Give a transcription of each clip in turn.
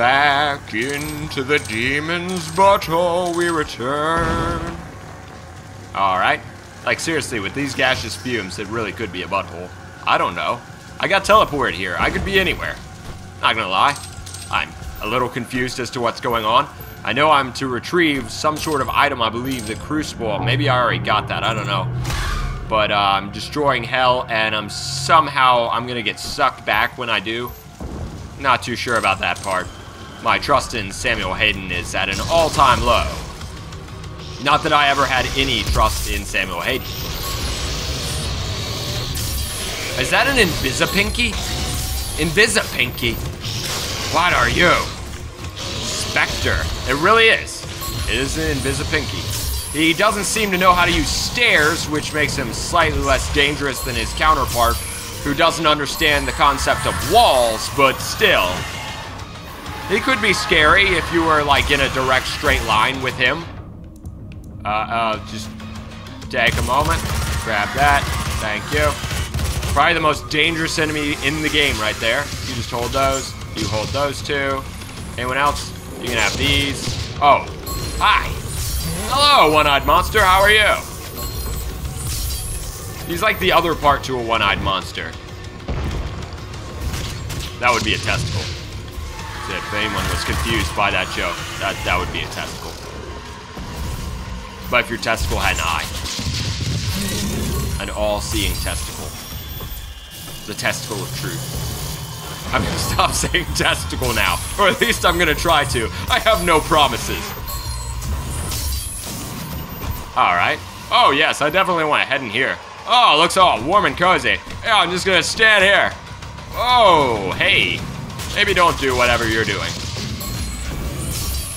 back into the demon's butthole we return. Alright. Like, seriously, with these gaseous fumes, it really could be a butthole. I don't know. I got teleported here. I could be anywhere. Not gonna lie. I'm a little confused as to what's going on. I know I'm to retrieve some sort of item, I believe, the Crucible. Maybe I already got that, I don't know. But uh, I'm destroying hell, and I'm somehow, I'm gonna get sucked back when I do. Not too sure about that part. My trust in Samuel Hayden is at an all-time low. Not that I ever had any trust in Samuel Hayden. Is that an Invisipinky? Invisipinky? What are you? Spectre. It really is. It is an Invisipinky. He doesn't seem to know how to use stairs, which makes him slightly less dangerous than his counterpart, who doesn't understand the concept of walls, but still. He could be scary if you were, like, in a direct straight line with him. Uh, uh, just take a moment. Grab that. Thank you. Probably the most dangerous enemy in the game right there. You just hold those. You hold those two. Anyone else? You can have these. Oh, hi. Hello, one-eyed monster. How are you? He's like the other part to a one-eyed monster. That would be a testicle. If anyone was confused by that joke, that, that would be a testicle. But if your testicle had an eye. An all-seeing testicle. The testicle of truth. I'm gonna stop saying testicle now. Or at least I'm gonna try to. I have no promises. Alright. Oh yes, I definitely want to head in here. Oh, looks all warm and cozy. Yeah, I'm just gonna stand here. Oh, hey. Maybe don't do whatever you're doing.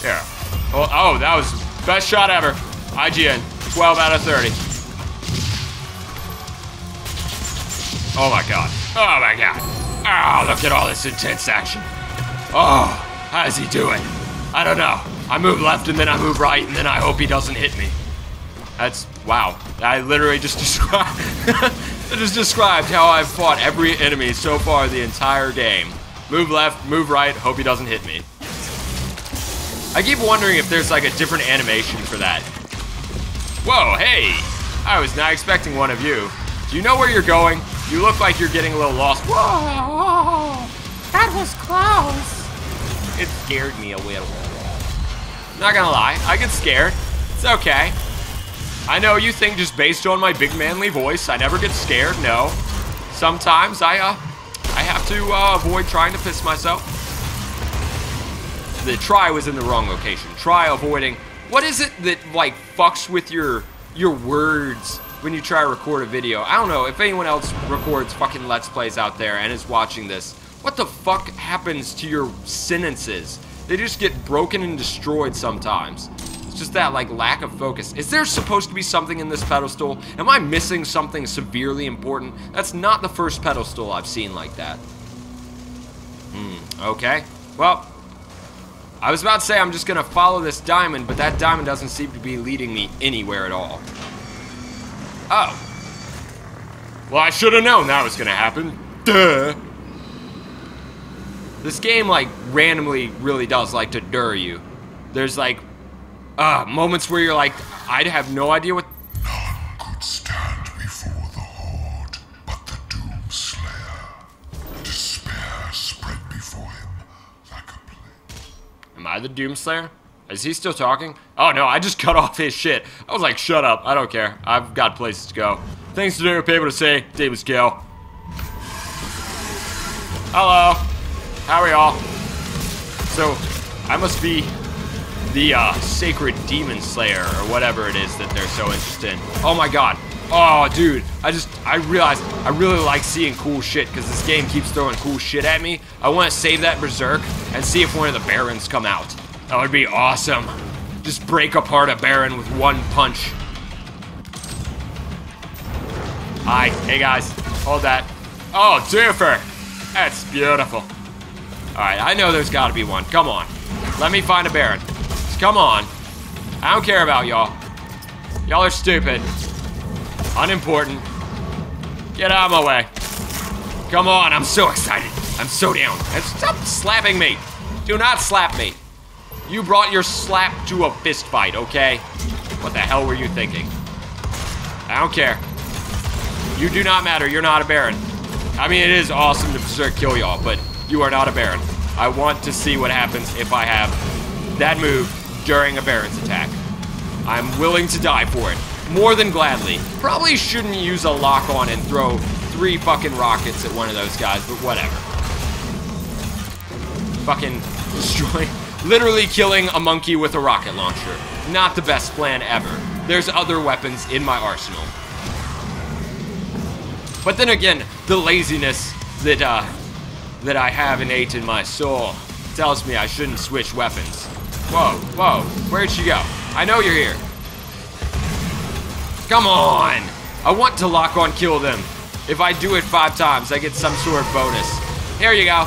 Here. Oh, oh, that was best shot ever. IGN, 12 out of 30. Oh my god. Oh my god. Oh, look at all this intense action. Oh, how's he doing? I don't know. I move left and then I move right and then I hope he doesn't hit me. That's, wow. I literally just described, just described how I've fought every enemy so far the entire game. Move left, move right, hope he doesn't hit me. I keep wondering if there's like a different animation for that. Whoa, hey! I was not expecting one of you. Do you know where you're going? You look like you're getting a little lost. Whoa, that was close. It scared me a little. Not gonna lie, I get scared. It's okay. I know you think just based on my big manly voice, I never get scared. No. Sometimes I, uh, I have to uh, avoid trying to piss myself. The try was in the wrong location. Try avoiding. What is it that like fucks with your your words when you try to record a video? I don't know if anyone else records fucking let's plays out there and is watching this. What the fuck happens to your sentences? They just get broken and destroyed sometimes. It's just that like lack of focus. Is there supposed to be something in this pedestal? Am I missing something severely important? That's not the first pedestal I've seen like that. Okay. Well, I was about to say I'm just gonna follow this diamond, but that diamond doesn't seem to be leading me anywhere at all. Oh. Well, I should have known that was gonna happen. Duh. This game, like, randomly really does like to dur you. There's, like, uh, moments where you're like, I'd have no idea what. The Doomslayer? Is he still talking? Oh no, I just cut off his shit. I was like, shut up, I don't care. I've got places to go. Things to do, people to say, David Scale. Hello. How are y'all? So, I must be the uh, sacred demon slayer or whatever it is that they're so interested in. Oh my god. Oh, dude, I just, I realized I really like seeing cool shit because this game keeps throwing cool shit at me. I want to save that Berserk and see if one of the Barons come out. That would be awesome. Just break apart a Baron with one punch. Hi, hey guys, hold that. Oh, Doofer! That's beautiful. Alright, I know there's gotta be one. Come on. Let me find a Baron. Come on. I don't care about y'all. Y'all are stupid. Unimportant. Get out of my way. Come on, I'm so excited. I'm so down. And stop slapping me. Do not slap me. You brought your slap to a fist fight, okay? What the hell were you thinking? I don't care. You do not matter. You're not a Baron. I mean, it is awesome to berserk kill y'all, but you are not a Baron. I want to see what happens if I have that move during a Baron's attack. I'm willing to die for it. More than gladly. Probably shouldn't use a lock on and throw three fucking rockets at one of those guys, but whatever. Fucking destroy. Literally killing a monkey with a rocket launcher. Not the best plan ever. There's other weapons in my arsenal. But then again, the laziness that uh, that I have innate in my soul tells me I shouldn't switch weapons. Whoa, whoa, where'd she go? I know you're here. Come on! I want to lock on kill them. If I do it five times, I get some sort of bonus. Here you go.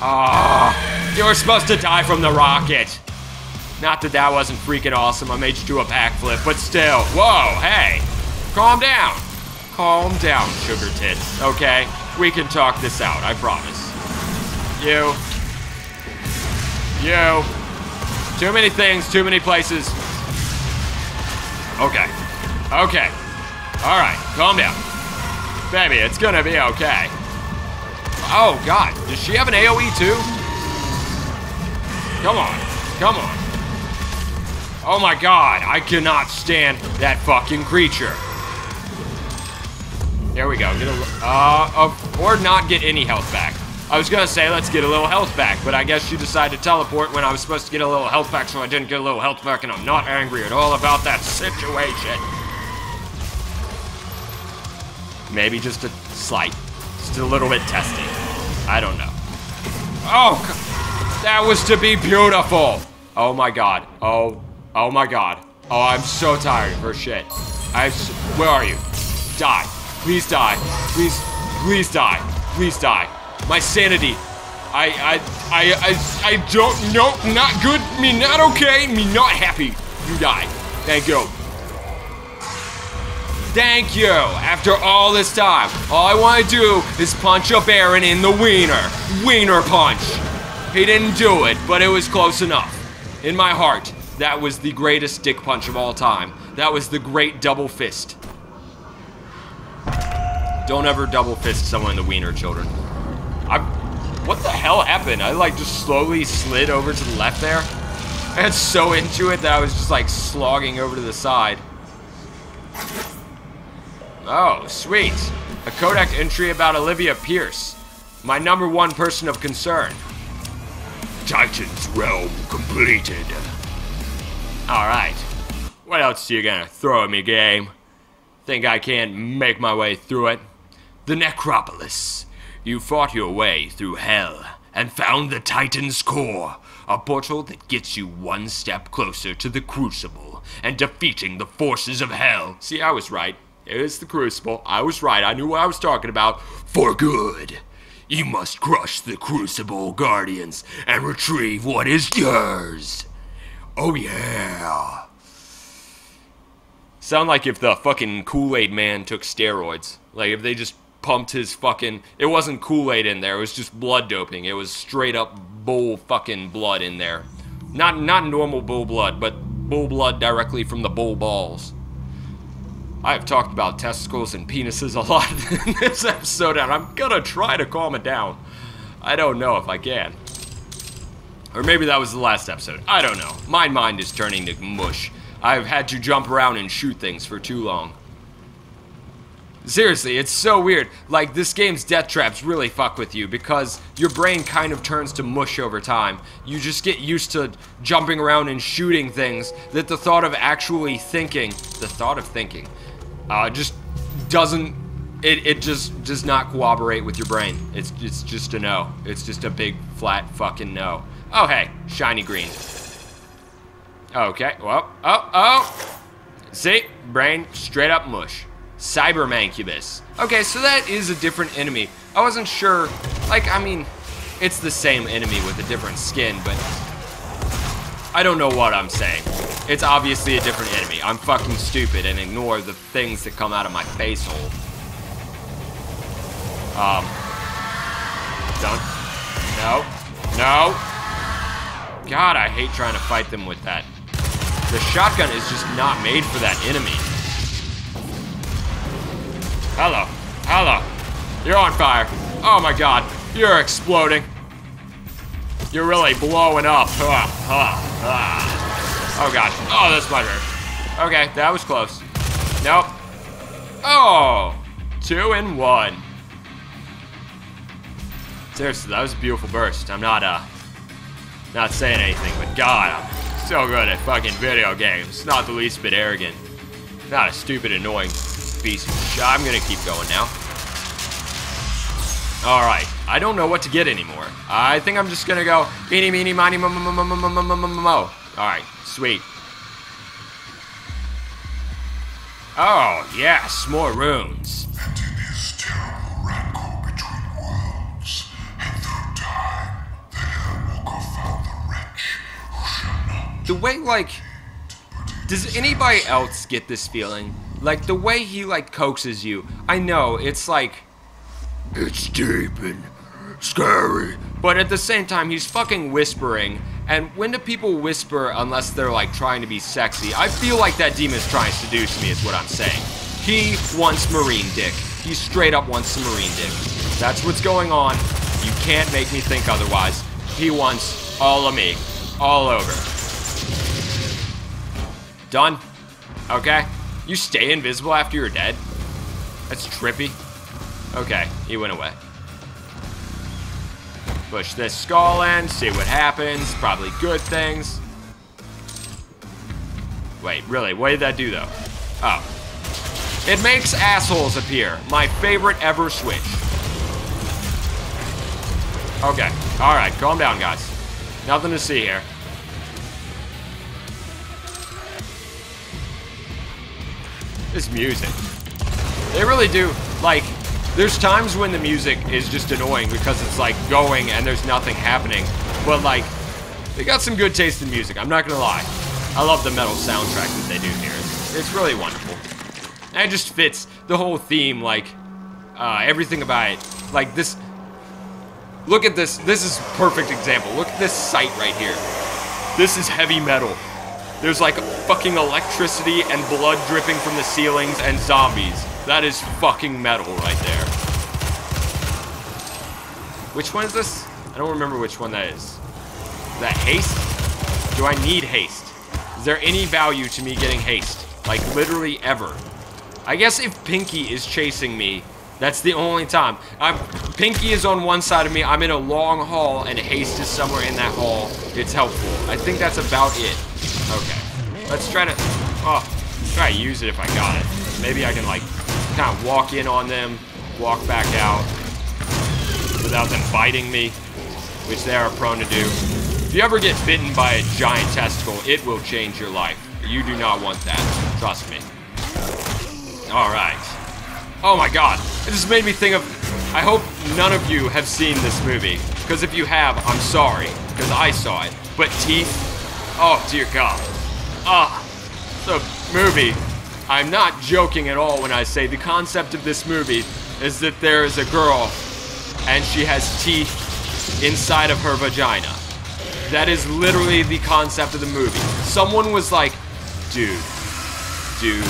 Ah, you were supposed to die from the rocket. Not that that wasn't freaking awesome. I made you do a backflip, but still. Whoa, hey, calm down. Calm down, sugar tits. Okay, we can talk this out. I promise. You. You. Too many things, too many places. Okay. Okay. All right, calm down. Baby, it's gonna be okay. Oh, God. Does she have an AoE too? Come on. Come on. Oh my god, I cannot stand that fucking creature. There we go. Get a uh, uh, or not get any health back. I was gonna say let's get a little health back, but I guess she decided to teleport when I was supposed to get a little health back, so I didn't get a little health back, and I'm not angry at all about that situation. Maybe just a slight, just a little bit testing. I don't know. Oh, that was to be beautiful. Oh my god. Oh, oh my god. Oh, I'm so tired her shit. I, where are you? Die. Please die. Please, please die. Please die. My sanity. I, I, I, I, I don't, no, not good. Me not okay. Me not happy. You die. Thank you. Thank you. After all this time, all I want to do is punch a Baron in the wiener. Wiener punch. He didn't do it, but it was close enough. In my heart, that was the greatest dick punch of all time. That was the great double fist. Don't ever double fist someone in the wiener, children. I. What the hell happened? I like just slowly slid over to the left there. I got so into it that I was just like slogging over to the side. Oh, sweet. A Codex entry about Olivia Pierce. My number one person of concern. Titan's realm completed. Alright. What else are you gonna throw at me, game? Think I can't make my way through it? The Necropolis. You fought your way through hell and found the Titan's core, a portal that gets you one step closer to the Crucible and defeating the forces of hell. See, I was right. It is the Crucible. I was right. I knew what I was talking about. For good. You must crush the Crucible Guardians and retrieve what is yours. Oh yeah. Sound like if the fucking Kool-Aid man took steroids. Like if they just pumped his fucking it wasn't Kool-Aid in there, it was just blood doping. It was straight up bull fucking blood in there. Not not normal bull blood, but bull blood directly from the bull balls. I've talked about testicles and penises a lot in this episode, and I'm gonna try to calm it down. I don't know if I can. Or maybe that was the last episode. I don't know. My mind is turning to mush. I've had to jump around and shoot things for too long. Seriously, it's so weird. Like, this game's death traps really fuck with you because your brain kind of turns to mush over time. You just get used to jumping around and shooting things that the thought of actually thinking, the thought of thinking, uh, just doesn't, it, it just does not cooperate with your brain. It's, it's just a no. It's just a big, flat fucking no. Oh, hey, shiny green. Okay, well, oh, oh. See, brain straight up mush. Cybermancubus. Okay, so that is a different enemy. I wasn't sure, like, I mean, it's the same enemy with a different skin, but I don't know what I'm saying. It's obviously a different enemy. I'm fucking stupid and ignore the things that come out of my face hole. Um, don't, no, no, God, I hate trying to fight them with that. The shotgun is just not made for that enemy. Hello. Hello. You're on fire. Oh my god. You're exploding. You're really blowing up. Ah, ah. Oh god. Oh, might hurt. Okay, that was close. Nope. Oh! Two and one. Seriously, that was a beautiful burst. I'm not, uh, not saying anything, but God, I'm so good at fucking video games. Not the least bit arrogant. Not a stupid, annoying piece of shit. I'm gonna keep going now. Alright, I don't know what to get anymore. I think I'm just gonna go eeny, meeny, miny, mo, mo, mo, mo, mo, mo, mo, mo. Alright, sweet. Oh, yes, more runes. And in his terrible between worlds, and through time, the found the wretch who shall not The way, like, does anybody else get this feeling? Like, the way he, like, coaxes you. I know, it's like, it's deep and scary. But at the same time, he's fucking whispering. And when do people whisper unless they're, like, trying to be sexy? I feel like that demon's trying to seduce me, is what I'm saying. He wants marine dick. He straight up wants some marine dick. That's what's going on. You can't make me think otherwise. He wants all of me. All over. Done. Okay. You stay invisible after you're dead? That's trippy. Okay, he went away. Push this skull in, see what happens. Probably good things. Wait, really? What did that do, though? Oh. It makes assholes appear. My favorite ever switch. Okay. Alright, calm down, guys. Nothing to see here. This music. They really do, like, there's times when the music is just annoying because it's like going and there's nothing happening. But like, they got some good taste in music, I'm not gonna lie. I love the metal soundtrack that they do here. It's, really wonderful. And it just fits the whole theme, like, uh, everything about it. Like this, look at this, this is perfect example. Look at this site right here. This is heavy metal. There's like fucking electricity and blood dripping from the ceilings and zombies. That is fucking metal right there. Which one is this? I don't remember which one that is. Is that haste? Do I need haste? Is there any value to me getting haste? Like literally ever. I guess if Pinky is chasing me, that's the only time. I'm, Pinky is on one side of me, I'm in a long hall, and haste is somewhere in that hall. It's helpful. I think that's about it. Okay. Let's try to... Oh, try to use it if I got it. Maybe I can, like, kind of walk in on them, walk back out, without them biting me, which they are prone to do. If you ever get bitten by a giant testicle, it will change your life. You do not want that. Trust me. Alright. Oh my god. It just made me think of... I hope none of you have seen this movie. Because if you have, I'm sorry. Because I saw it. But Teeth? Oh, dear god. Ah. The movie. I'm not joking at all when I say the concept of this movie is that there is a girl and she has teeth inside of her vagina. That is literally the concept of the movie. Someone was like, dude, dude,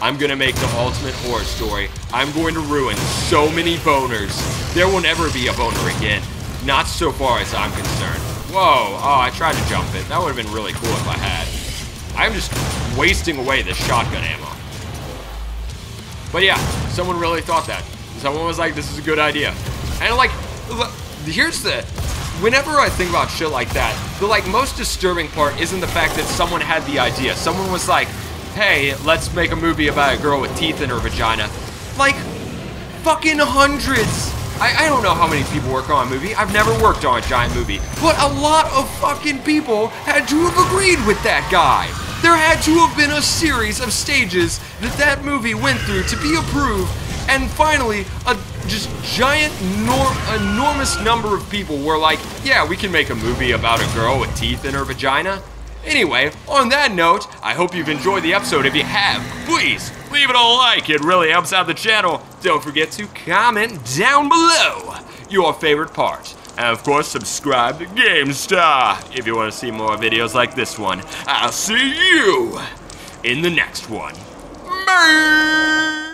I'm gonna make the ultimate horror story. I'm going to ruin so many boners. There will never be a boner again. Not so far as I'm concerned. Whoa, oh, I tried to jump it. That would have been really cool if I had. I'm just wasting away the shotgun ammo. But yeah, someone really thought that. Someone was like, this is a good idea. And like, here's the, whenever I think about shit like that, the like most disturbing part isn't the fact that someone had the idea. Someone was like, hey, let's make a movie about a girl with teeth in her vagina. Like, fucking hundreds. I, I don't know how many people work on a movie. I've never worked on a giant movie. But a lot of fucking people had to have agreed with that guy. There had to have been a series of stages that that movie went through to be approved. And finally, a just giant, nor- enormous number of people were like, yeah, we can make a movie about a girl with teeth in her vagina. Anyway, on that note, I hope you've enjoyed the episode. If you have, please leave it a like. It really helps out the channel. Don't forget to comment down below your favorite part And of course, subscribe to GameStarr if you want to see more videos like this one. I'll see you in the next one. Bye!